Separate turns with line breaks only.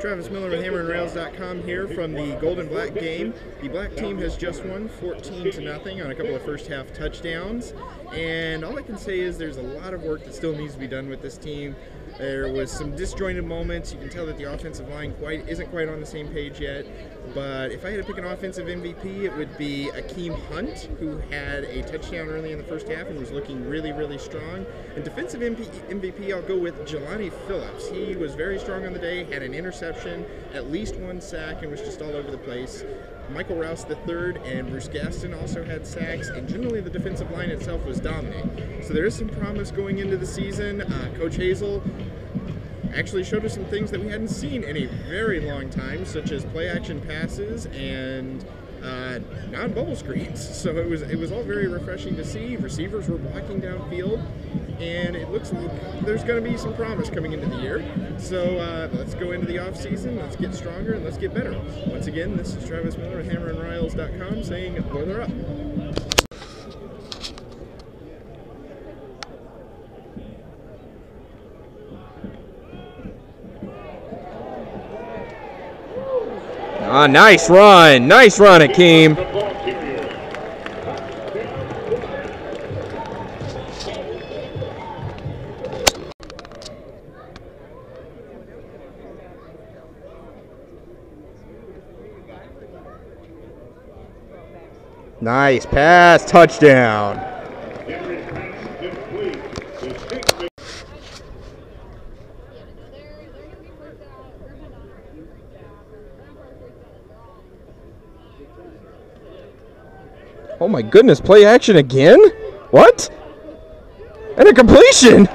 Travis Miller with HammerandRails.com here from the Gold and Black game. The black team has just won 14 to nothing on a couple of first half touchdowns. And all I can say is there's a lot of work that still needs to be done with this team. There was some disjointed moments. You can tell that the offensive line quite isn't quite on the same page yet. But if I had to pick an offensive MVP, it would be Akeem Hunt, who had a touchdown early in the first half and was looking really, really strong. And defensive MVP, I'll go with Jelani Phillips. He was very strong on the day, had an interception, at least one sack, and was just all over the place. Michael Rouse III and Bruce Gaston also had sacks, and generally the defensive line itself was dominant. So there is some promise going into the season. Uh, Coach Hazell actually showed us some things that we hadn't seen in a very long time, such as play action passes and uh, non-bubble screens. So it was it was all very refreshing to see. Receivers were blocking downfield, and it looks like there's going to be some promise coming into the year. So uh, let's go into the off season. Let's get stronger and let's get better. Once again, this is Travis Miller at HammerandRails.com saying boiler up.
Ah, nice run. Nice run, Akeem. Nice pass, touchdown. Oh my goodness, play action again? What? And a completion!